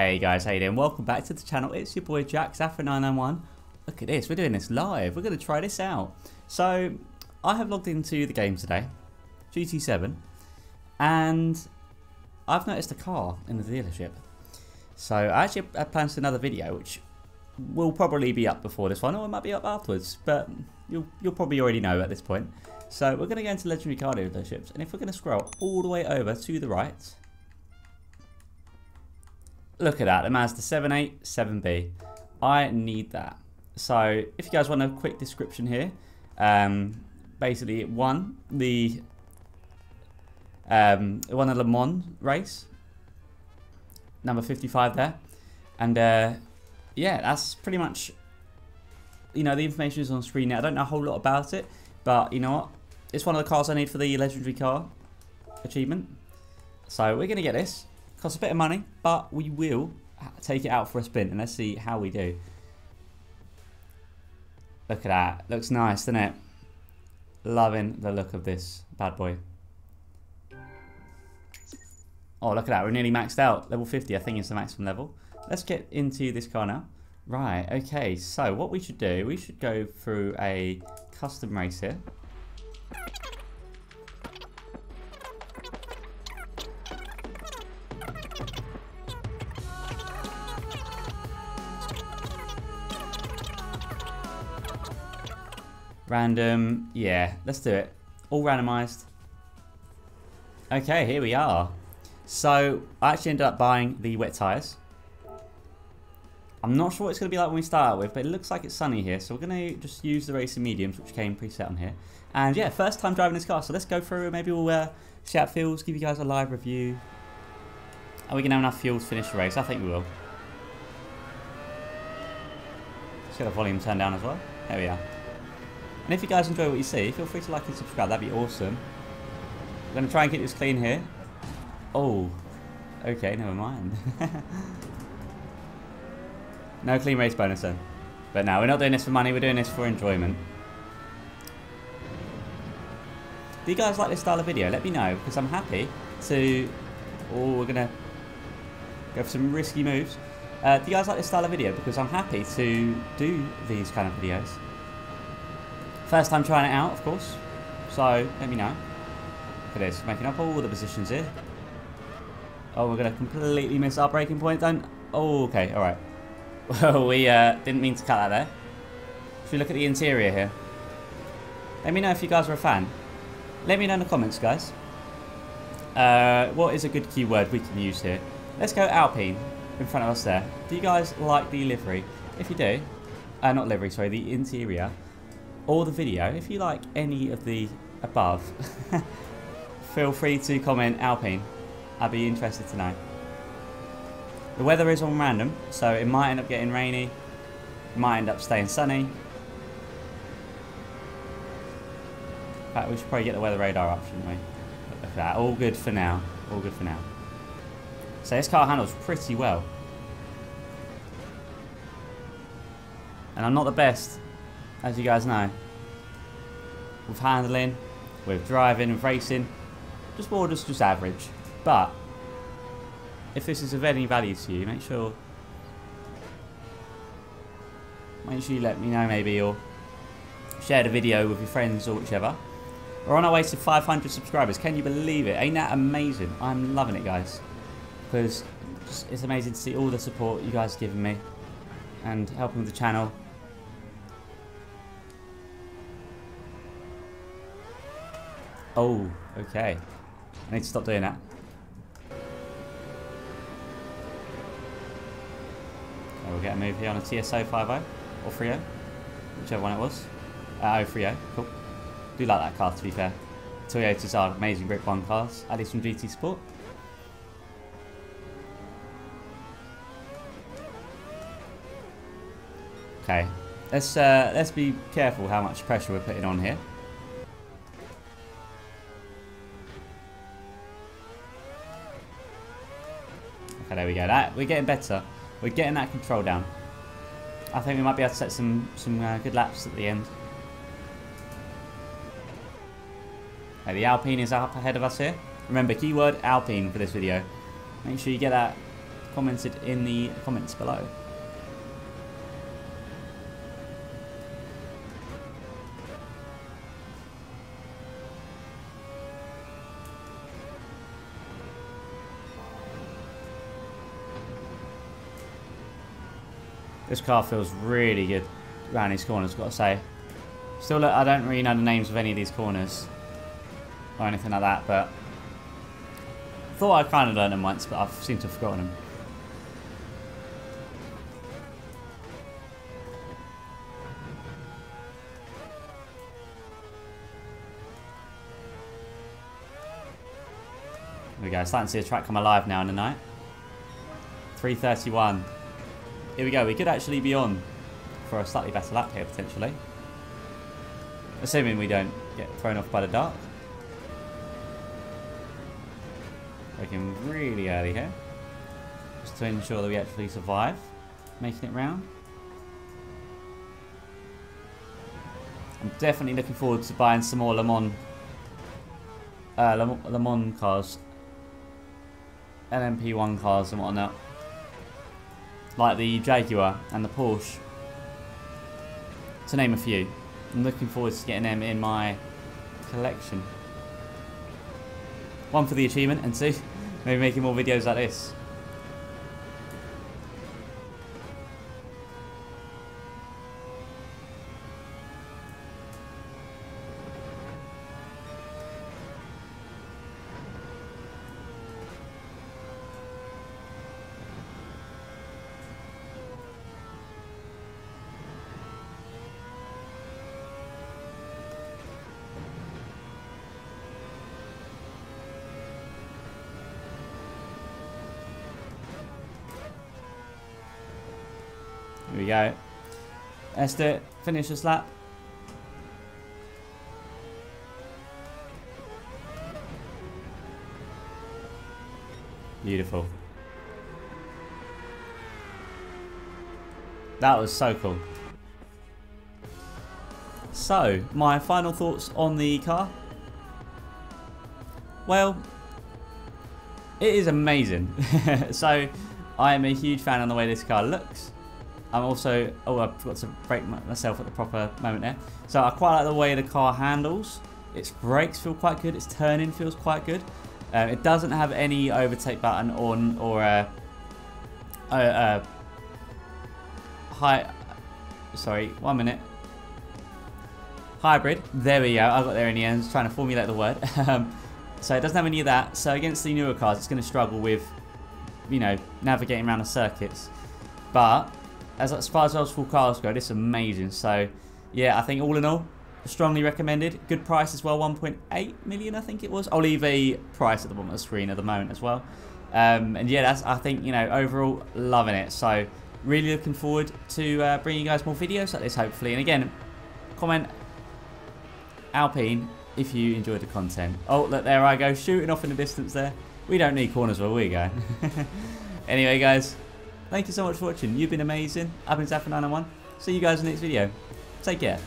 Hey guys, how you doing? Welcome back to the channel. It's your boy Jack Zafra991. Look at this, we're doing this live. We're going to try this out. So, I have logged into the game today, GT7, and I've noticed a car in the dealership. So, I actually had plans for another video, which will probably be up before this one, or it might be up afterwards, but you'll, you'll probably already know at this point. So, we're going to go into Legendary Car dealerships, and if we're going to scroll all the way over to the right, Look at that, the Mazda 7.8, 7B. I need that. So if you guys want a quick description here, um, basically won the um, won a Le Mans race, number 55 there, and uh, yeah, that's pretty much you know the information is on screen now. I don't know a whole lot about it, but you know what? It's one of the cars I need for the legendary car achievement. So we're gonna get this. Costs a bit of money, but we will take it out for a spin and let's see how we do. Look at that. Looks nice, doesn't it? Loving the look of this bad boy. Oh, look at that. We're nearly maxed out. Level 50, I think, is the maximum level. Let's get into this car now. Right, okay. So, what we should do, we should go through a custom race here. Random. Yeah, let's do it. All randomized. Okay, here we are. So, I actually ended up buying the wet tyres. I'm not sure what it's going to be like when we start with, but it looks like it's sunny here. So we're going to just use the racing mediums, which came preset on here. And yeah, first time driving this car. So let's go through. Maybe we'll uh, it feels, give you guys a live review. Are we going to have enough fuel to finish the race? I think we will. Let's get the volume turned down as well. There we are. And if you guys enjoy what you see, feel free to like and subscribe. That'd be awesome. I'm going to try and keep this clean here. Oh. Okay, never mind. no clean race bonus then. But no, we're not doing this for money. We're doing this for enjoyment. Do you guys like this style of video? Let me know, because I'm happy to... Oh, we're going to go for some risky moves. Uh, do you guys like this style of video? Because I'm happy to do these kind of videos. First time trying it out, of course. So, let me know. Look at this, making up all the positions here. Oh, we're going to completely miss our braking point then. Oh, okay, alright. Well, we uh, didn't mean to cut that there. If we look at the interior here. Let me know if you guys are a fan. Let me know in the comments, guys. Uh, what is a good keyword we can use here? Let's go Alpine in front of us there. Do you guys like the livery? If you do, uh, not livery, sorry, the interior, or the video, if you like any of the above, feel free to comment Alpine. I'd be interested to know. The weather is on random, so it might end up getting rainy, might end up staying sunny. In fact, we should probably get the weather radar up, shouldn't we? Look at that, all good for now. All good for now. So this car handles pretty well. And I'm not the best as you guys know. With handling, with driving and racing, just just, just average. But, if this is of any value to you, make sure make sure you let me know maybe or share the video with your friends or whichever. We're on our way to 500 subscribers. Can you believe it? Ain't that amazing? I'm loving it, guys. Because it's amazing to see all the support you guys are giving me and helping with the channel. Oh, okay. I need to stop doing that. Oh, we'll get a move here on a TS050 or 30, whichever one it was. Uh, oh, 30, cool. Do like that car to be fair. Toyotas are amazing Group one cars, at least from GT Sport. Okay, let's uh, let's be careful how much pressure we're putting on here. There we go. That We're getting better. We're getting that control down. I think we might be able to set some, some uh, good laps at the end. The Alpine is up ahead of us here. Remember, keyword Alpine for this video. Make sure you get that commented in the comments below. This car feels really good around these corners, got to say. Still, I don't really know the names of any of these corners or anything like that, but thought I'd kind of learned them once, but I've seemed to have forgotten them. There we go, starting to see the track come alive now in the night. 331. Here we go, we could actually be on for a slightly better lap here potentially. Assuming we don't get thrown off by the dark. Working really early here. Just to ensure that we actually survive making it round. I'm definitely looking forward to buying some more Le Mans, uh, Le Mans cars. LMP1 cars and whatnot. Like the Jaguar and the Porsche. To name a few. I'm looking forward to getting them in my collection. One for the achievement and two, maybe making more videos like this. We go. Do it. Finish this lap. Beautiful. That was so cool. So, my final thoughts on the car. Well, it is amazing. so, I am a huge fan on the way this car looks. I'm also, oh, I forgot to brake myself at the proper moment there. So I quite like the way the car handles. Its brakes feel quite good. Its turning feels quite good. Um, it doesn't have any overtake button on or a, a, a high. Sorry, one minute. Hybrid. There we go. I got there in the end. trying to formulate the word. Um, so it doesn't have any of that. So against the newer cars, it's going to struggle with, you know, navigating around the circuits. But as, as far as full cars go, this is amazing. So, yeah, I think all in all, strongly recommended. Good price as well, 1.8 million, I think it was. I'll leave a price at the bottom of the screen at the moment as well. Um, and yeah, that's I think you know overall loving it. So really looking forward to uh, bringing you guys more videos like this, hopefully. And again, comment Alpine if you enjoyed the content. Oh, look, there I go, shooting off in the distance there. We don't need corners where we go. anyway, guys, Thank you so much for watching. You've been amazing. I've been Zafra991. See you guys in the next video. Take care.